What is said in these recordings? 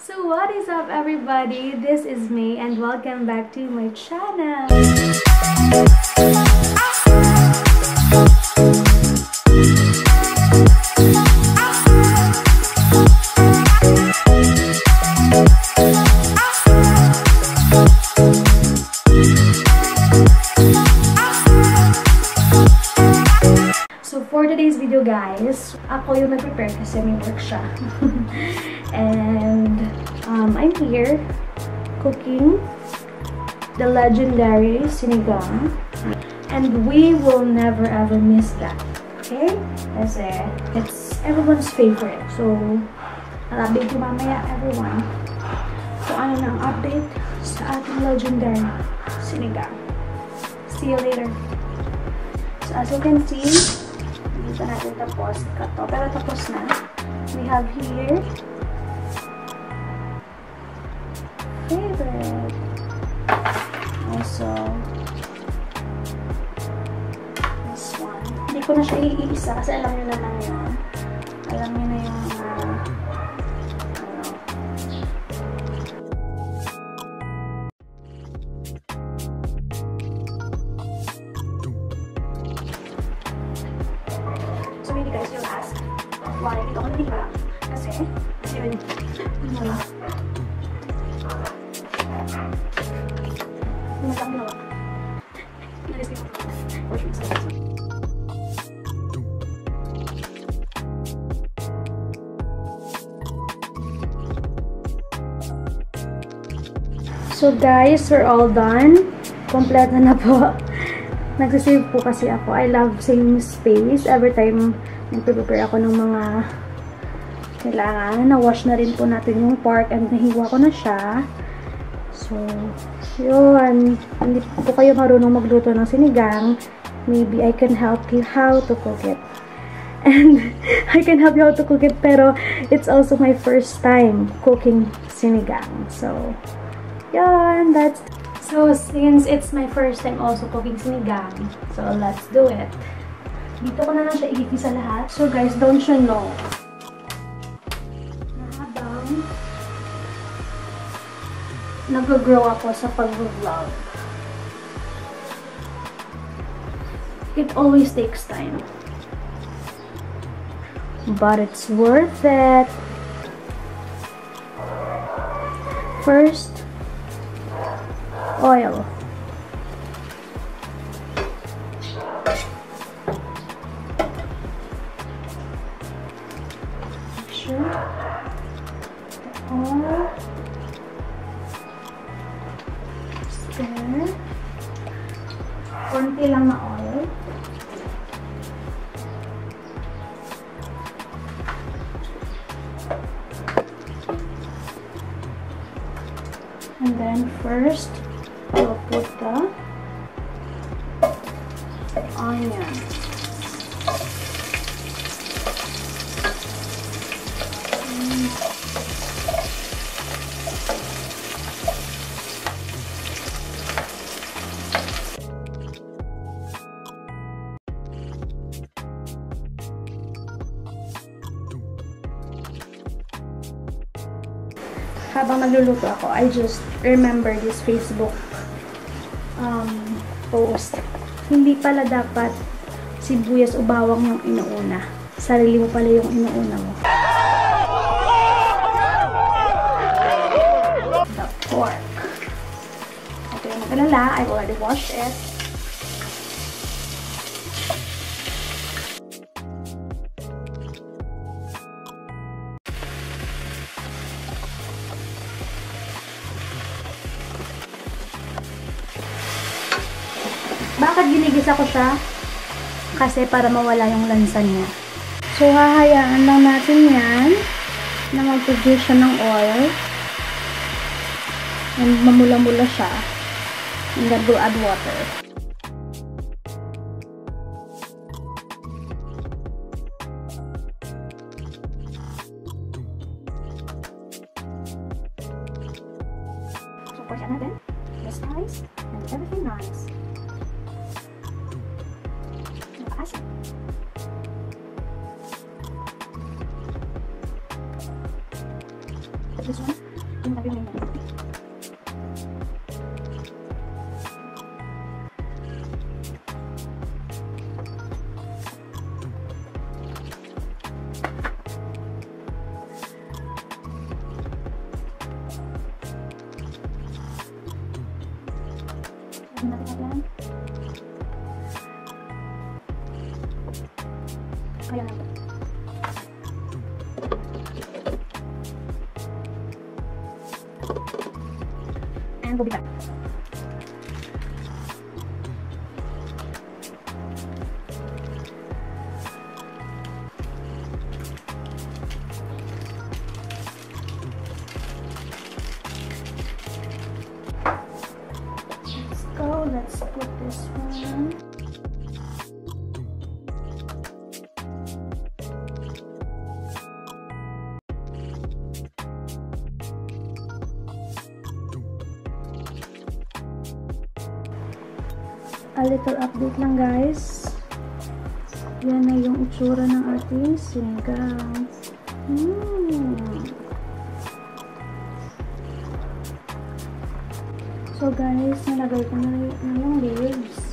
So what is up everybody? This is me and welcome back to my channel. Video guys, ako yung nag-prepare kasi may work siya. and um, I'm here cooking the legendary sinigang. And we will never ever miss that. Okay? Kasi it's everyone's favorite. So, I'll-update you mamaya everyone. So, ano na ang update sa ating legendary sinigang. See you later. So, as you can see, dito natin tapos ka to. Pero tapos na. We have here favorite. Also, this one. Hindi ko na siya iisa kasi alam nyo na lang yun. So guys, we're all done. Kompleto na po. Nagsisave po kasi ako. I love saving space. Every time nagpe-prepare ako ng mga kailangan. Na-wash na rin po natin yung pork and nahiwa ko na siya. So, yun. Hindi po kayo marunong magluto ng sinigang. Maybe I can help you how to cook it. And I can help you how to cook it. Pero it's also my first time cooking sinigang. So, yun. That's So, since it's my first time also cooking sinigang, so let's do it. Dito ko na lang siya igigisa lahat. So guys, don't you know, nag-grow ako sa pag-vlog, it always takes time. But it's worth it. First, oil. And then first, I will put the Habang nagluluto ako, I just remember this Facebook um, post. Hindi pala dapat sibuyas o bawang yung inuuna. Sarili mo pala yung inuuna mo. The pork. Okay, magalala. I've already washed it. Bakit ginigisa ko siya? Kasi para mawala yung lansa niya. So, hahayaan lang natin yan na mag-produce siya ng oil. And mamula-mula siya. And then we'll add water. So, pork natin. Just nice. And everything nice. Asin. this one. Yung tabi mo Ayan And we'll be back. Let's go. Let's put this one. Little update lang guys. Yan na yung itsura ng ating sinigang. Mm. So guys, nalagay ko na, na yung leaves.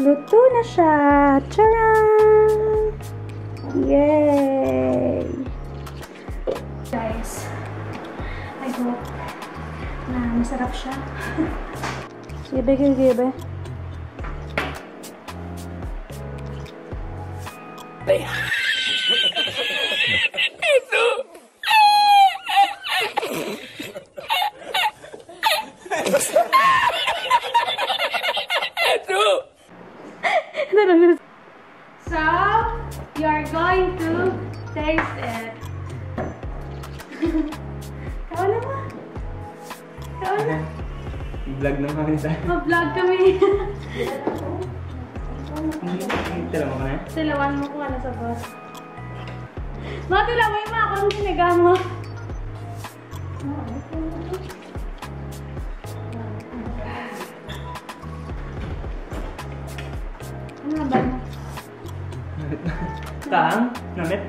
Luto na siya! Charan! Yay! Guys, I hope na masarap siya. Gibe, gibe, gibe. So, you're going to taste it. Kawa na ba? Kawa na. Vlog na kami sa... Ma-vlog kami. Tala mo ka na? Silawan mo kung ano sa boss. Matulaway mo ako ng sinigang mo. Taang? Namit?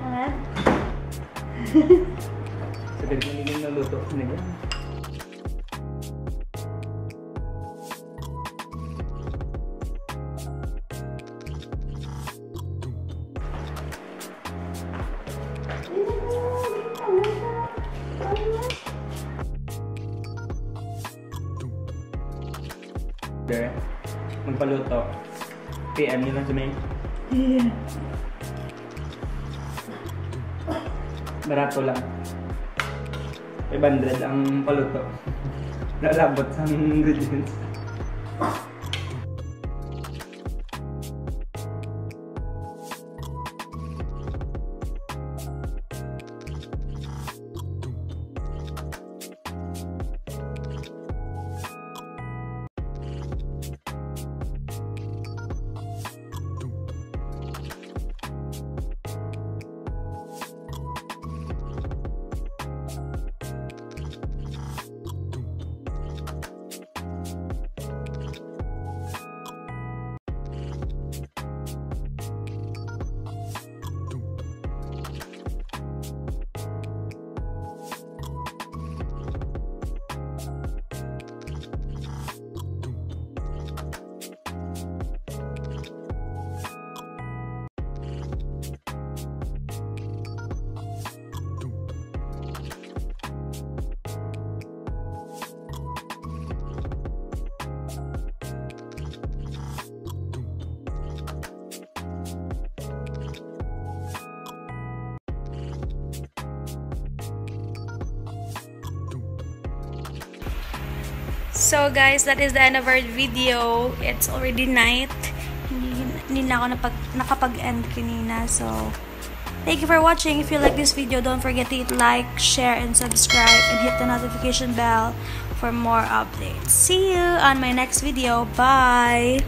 Ano? Sagad mo niging naluto. Sinigang. There. Magpaluto. PM nyo lang sa may... Yeah. Barato lang. 500 ang paluto. Lalabot sa ingredients. So guys, that is the end of our video. It's already night. Hindi, hindi na ako napag, nakapag-end kanina. So, thank you for watching. If you like this video, don't forget to hit like, share, and subscribe. And hit the notification bell for more updates. See you on my next video. Bye!